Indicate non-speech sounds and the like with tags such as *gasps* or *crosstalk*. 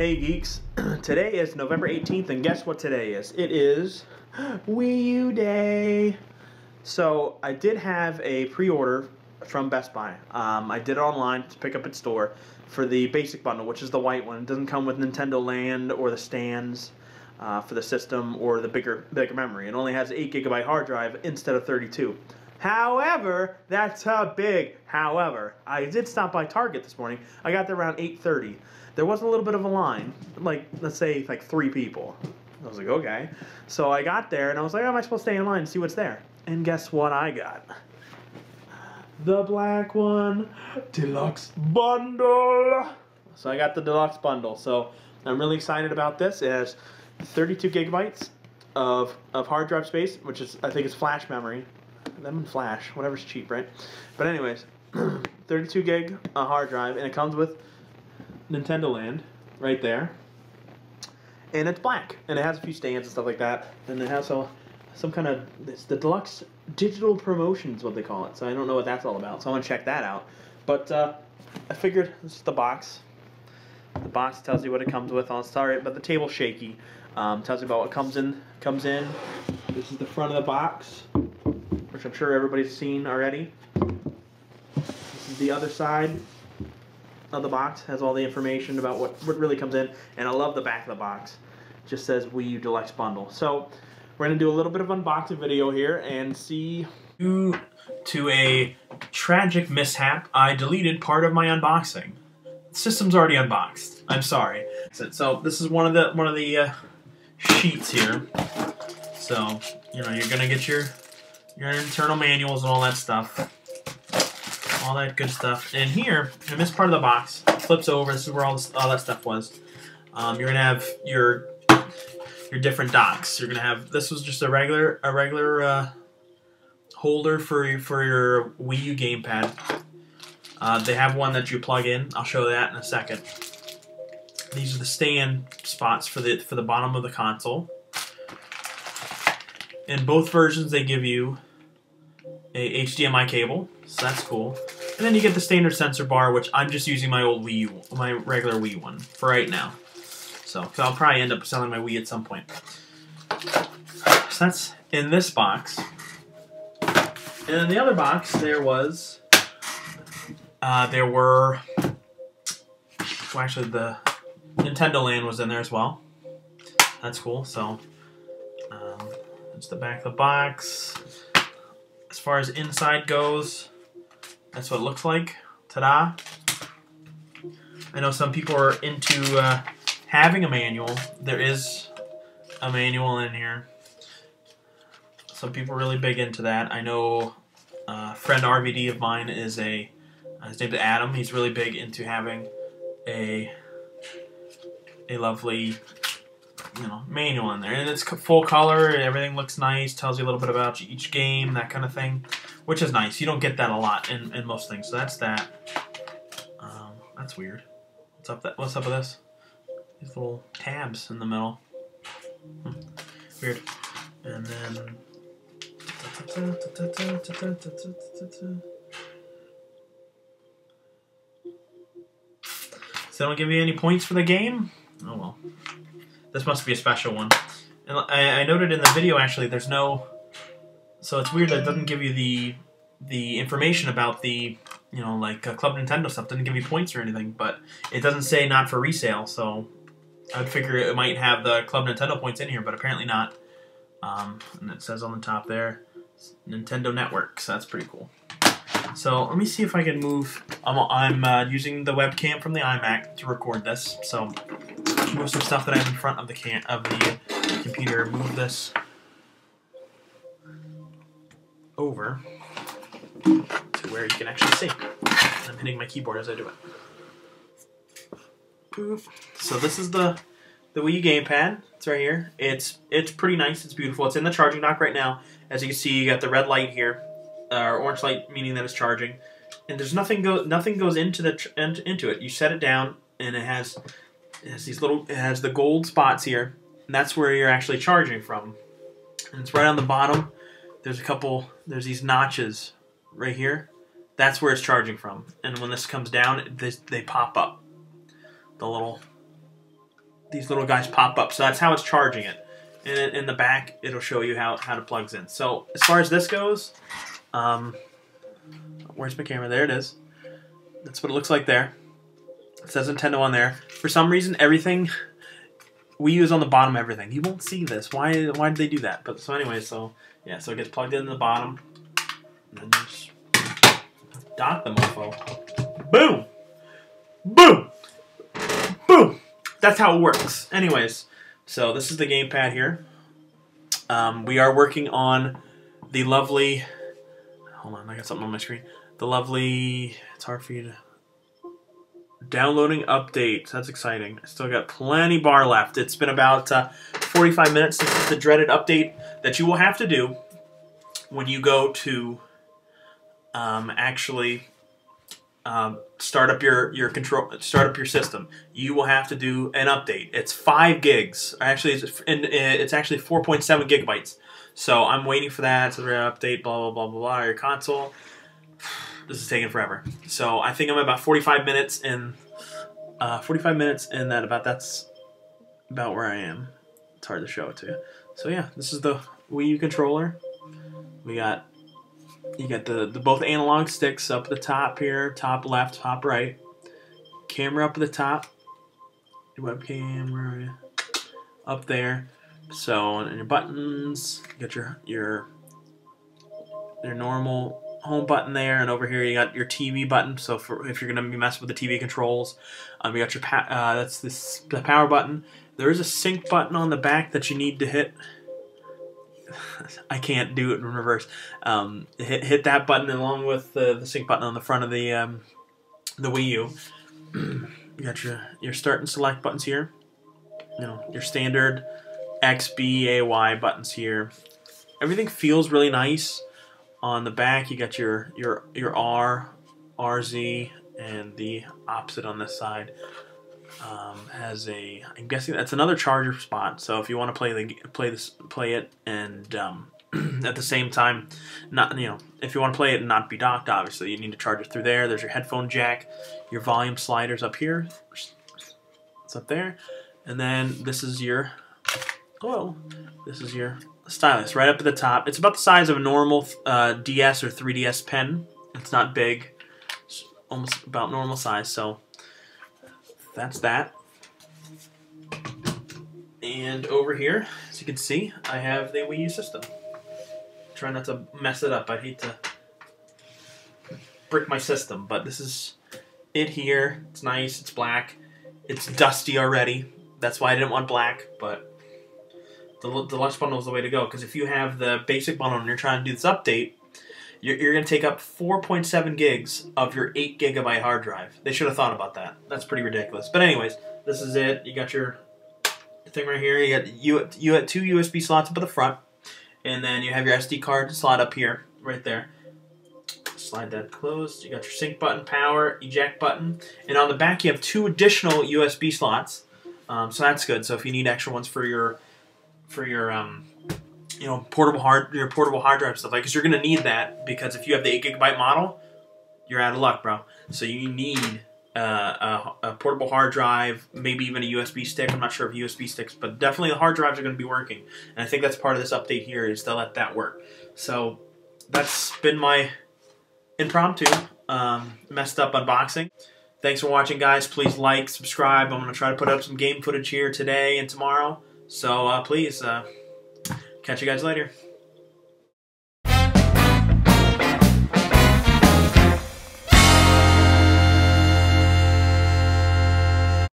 Hey geeks, *clears throat* today is November 18th, and guess what today is? It is *gasps* Wii U Day. So I did have a pre-order from Best Buy. Um, I did it online to pick up at store for the basic bundle, which is the white one. It doesn't come with Nintendo Land or the stands uh, for the system or the bigger bigger memory. It only has 8 gigabyte hard drive instead of 32. However, that's a big however. I did stop by Target this morning. I got there around 8:30. There was a little bit of a line, like let's say like three people. I was like, okay. So I got there and I was like, oh, am I supposed to stay in line and see what's there? And guess what I got? The black one, deluxe bundle. So I got the deluxe bundle. So I'm really excited about this. It has 32 gigabytes of, of hard drive space, which is I think is flash memory. Them and flash, whatever's cheap, right? But anyways, *clears throat* 32 gig uh, hard drive, and it comes with Nintendo Land right there. And it's black, and it has a few stands and stuff like that. And it has a, some kind of it's the deluxe digital promotion is what they call it. So I don't know what that's all about. So I'm gonna check that out. But uh, I figured this is the box. The box tells you what it comes with. I'll start it, but the table's shaky. Um, tells you about what comes in. Comes in. This is the front of the box, which I'm sure everybody's seen already. This is the other side of the box. Has all the information about what, what really comes in. And I love the back of the box. It just says Wii U Deluxe Bundle. So we're going to do a little bit of unboxing video here and see... Due to a tragic mishap, I deleted part of my unboxing. The system's already unboxed. I'm sorry. So this is one of the one of the uh, sheets here. So you know you're gonna get your your internal manuals and all that stuff, all that good stuff. And here, in this part of the box, flips over. This is where all this, all that stuff was. Um, you're gonna have your your different docks. You're gonna have this was just a regular a regular uh, holder for your, for your Wii U gamepad. Uh, they have one that you plug in. I'll show that in a second. These are the stand spots for the for the bottom of the console. In both versions, they give you a HDMI cable, so that's cool. And then you get the standard sensor bar, which I'm just using my old Wii, my regular Wii one for right now. So, so I'll probably end up selling my Wii at some point. So that's in this box. And in the other box, there was, uh, there were, well, actually the Nintendo Land was in there as well. That's cool. So, um, that's the back of the box. As far as inside goes, that's what it looks like. Ta-da! I know some people are into uh, having a manual. There is a manual in here. Some people are really big into that. I know uh, friend RVD of mine is a, uh, his name is Adam. He's really big into having a a lovely you know manual in there, and it's full color. Everything looks nice. Tells you a little bit about each game, that kind of thing, which is nice. You don't get that a lot in, in most things. So that's that. Um, that's weird. What's up? That what's up with this? These little tabs in the middle. Hmm. Weird. And then. So they don't give you any points for the game? This must be a special one. And I, I noted in the video actually there's no so it's weird that it doesn't give you the the information about the you know like uh, Club Nintendo stuff doesn't give you points or anything, but it doesn't say not for resale, so I'd figure it might have the Club Nintendo points in here, but apparently not. Um, and it says on the top there, Nintendo Network, so that's pretty cool. So let me see if I can move. I'm, I'm uh, using the webcam from the iMac to record this, so move some stuff that I have in front of the can of the computer. Move this over to where you can actually see. I'm hitting my keyboard as I do it. Poof. So this is the the Wii U gamepad. It's right here. It's it's pretty nice. It's beautiful. It's in the charging dock right now. As you can see, you got the red light here, uh, or orange light, meaning that it's charging. And there's nothing go nothing goes into the into it. You set it down, and it has it has these little it has the gold spots here, and that's where you're actually charging from. And it's right on the bottom. There's a couple. There's these notches right here. That's where it's charging from. And when this comes down, this, they pop up. The little these little guys pop up. So that's how it's charging it. And in the back, it'll show you how, how it plugs in. So as far as this goes, um, where's my camera? There it is. That's what it looks like there. It says Nintendo on there. For some reason, everything we use on the bottom everything. You won't see this. Why why did they do that? But so anyway, so yeah, so it gets plugged in the bottom. And then just dot the mofo. Boom! Boom! Boom! That's how it works. Anyways, so this is the gamepad here. Um, we are working on the lovely hold on, I got something on my screen. The lovely it's hard for you to Downloading update. That's exciting. I still got plenty bar left. It's been about uh, 45 minutes. Is the dreaded update that you will have to do when you go to um, actually um, start up your your control start up your system. You will have to do an update. It's five gigs. Actually, it's, it's actually 4.7 gigabytes. So I'm waiting for that. We're update. Blah blah blah blah blah. Your console this is taking forever. So I think I'm about 45 minutes in, uh, 45 minutes in that about that's about where I am. It's hard to show it to you. So yeah, this is the Wii U controller. We got you got the, the both analog sticks up the top here, top left, top right. Camera up at the top. Webcam, where? Up there. So and your buttons, you got your your your normal home button there, and over here you got your TV button. So for if you're going to be messing with the TV controls, um, you got your uh, that's this the power button. There is a sync button on the back that you need to hit. *laughs* I can't do it in reverse. Um, hit hit that button along with the, the sync button on the front of the um, the Wii U. *clears throat* you got your your start and select buttons here. You know your standard X, B, A, Y buttons here. Everything feels really nice. On the back, you got your your your R, RZ, and the opposite on this side um, has a. I'm guessing that's another charger spot. So if you want to play the play this play it and um, *clears throat* at the same time, not you know if you want to play it and not be docked, obviously you need to charge it through there. There's your headphone jack, your volume sliders up here. It's up there, and then this is your. Oh, this is your stylus right up at the top. It's about the size of a normal uh, DS or 3DS pen. It's not big. It's almost about normal size, so that's that. And over here, as you can see, I have the Wii U system. Try not to mess it up. I hate to brick my system, but this is it here. It's nice. It's black. It's dusty already. That's why I didn't want black, but the deluxe bundle is the way to go because if you have the basic bundle and you're trying to do this update, you're, you're going to take up 4.7 gigs of your 8 gigabyte hard drive. They should have thought about that. That's pretty ridiculous. But anyways, this is it. You got your thing right here. You got you you had two USB slots up at the front, and then you have your SD card slot up here, right there. Slide that closed. You got your sync button, power, eject button, and on the back you have two additional USB slots. Um, so that's good. So if you need extra ones for your for your um, you know portable hard your portable hard drive stuff like because you're gonna need that because if you have the eight gigabyte model, you're out of luck, bro. So you need uh, a, a, portable hard drive, maybe even a USB stick. I'm not sure of USB sticks, but definitely the hard drives are going to be working. And I think that's part of this update here is to let that work. So that's been my impromptu um, messed up unboxing. Thanks for watching, guys. Please like, subscribe. I'm going to try to put up some game footage here today and tomorrow. So uh, please, uh, catch you guys later.